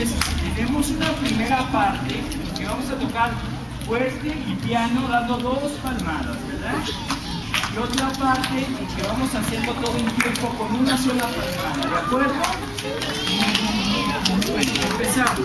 Entonces, tenemos una primera parte que vamos a tocar fuerte y piano dando dos palmadas, ¿verdad? Y otra parte que vamos haciendo todo el tiempo con una sola palmada, ¿de acuerdo? Bueno, empezamos.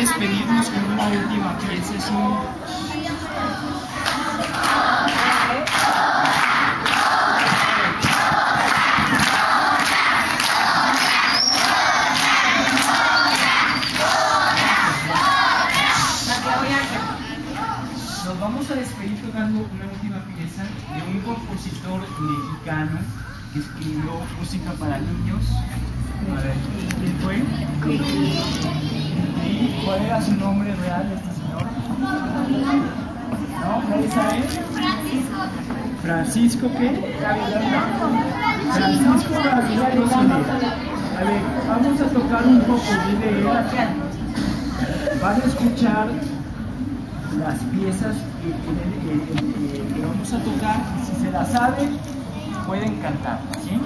Despedirnos con una última pieza. Es un Nos vamos a despedir tocando una última pieza de un compositor mexicano que escribió música para niños. A ver, ¿quién fue? ¿Y cuál era su nombre real de este señor? ¿No? ¿Nadie sabe? Francisco qué? Francisco Gabriel. A ver, vamos a tocar un poco de él. Van a escuchar las piezas que, que- que- que vamos a tocar si se las saben pueden cantar, ¿sí?